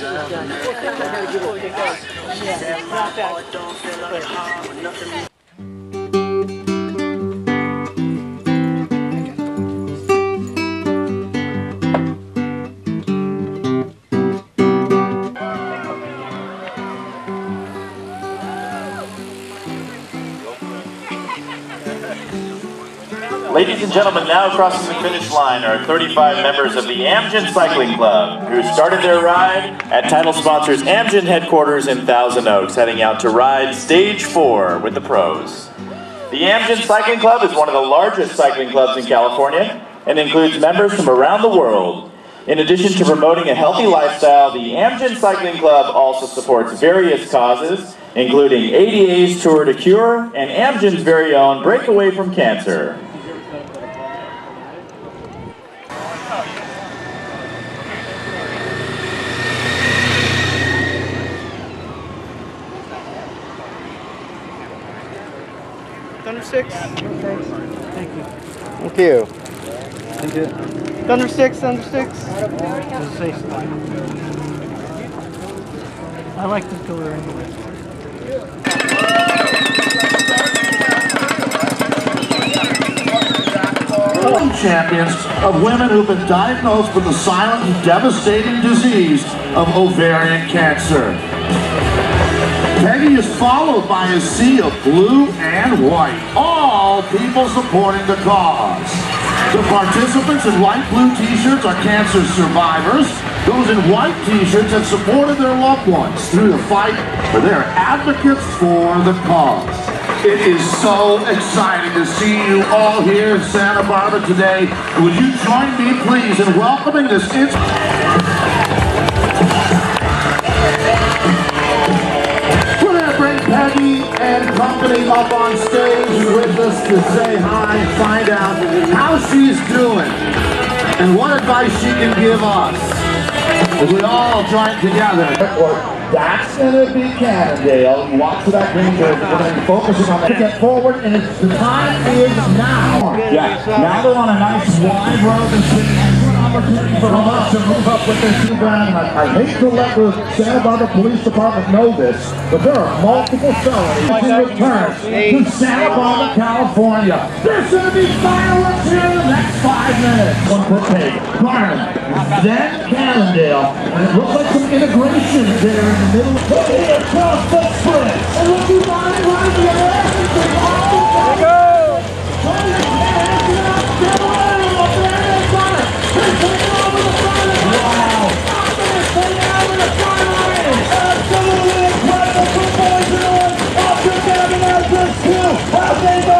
Yeah, Not bad. Ladies and gentlemen, now crossing the finish line are 35 members of the Amgen Cycling Club who started their ride at title sponsors Amgen headquarters in Thousand Oaks, heading out to ride stage four with the pros. The Amgen Cycling Club is one of the largest cycling clubs in California and includes members from around the world. In addition to promoting a healthy lifestyle, the Amgen Cycling Club also supports various causes, including ADA's Tour de Cure and Amgen's very own Breakaway from Cancer. Thunder six. Thank you. Thank you. Thank you. Thunder six. Thunder six. Just say something. I like this color anyway. champions of women who've been diagnosed with the silent and devastating disease of ovarian cancer. Peggy is followed by a sea of blue and white, all people supporting the cause. The participants in light blue t-shirts are cancer survivors. Those in white t-shirts have supported their loved ones through the fight, they're advocates for the cause. It is so exciting to see you all here in Santa Barbara today. Would you join me, please, in welcoming this... company up on stage with us to say hi and find out how she's doing and what advice she can give us as we all join together. That's going to be Cannondale. You watch for that green jersey. We're going to be focusing on that. Get forward, and it's, the time is now. Yeah, now they're on a nice wide road and opportunity for Hamas to move up with their two brand. I, hate to let the Santa Barbara Police Department know this, but there are multiple felonies in return to Santa Barbara, California. There's going to be fireworks here in the next five minutes. One per page. Garmin, then Cannondale, and it looks like some integration there in the middle. Look here, cross the sprint. 虽然说